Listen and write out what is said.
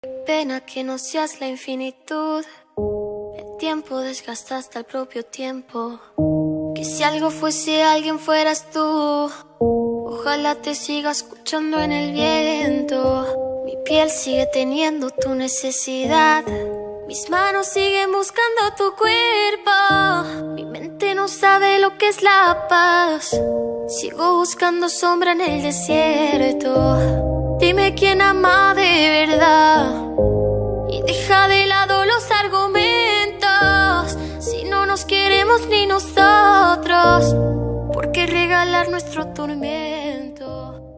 Pena que no seas la infinitud. El tiempo desgasta hasta el propio tiempo. Que si algo fuese alguien fueras tú. Ojalá te siga escuchando en el viento. Mi piel sigue teniendo tu necesidad. Mis manos siguen buscando tu cuerpo. Mi mente no sabe lo que es la paz. Sigo buscando sombra en el desierto. Dime quién ama de verdad. ni nosotros, porque regalar nuestro tormento.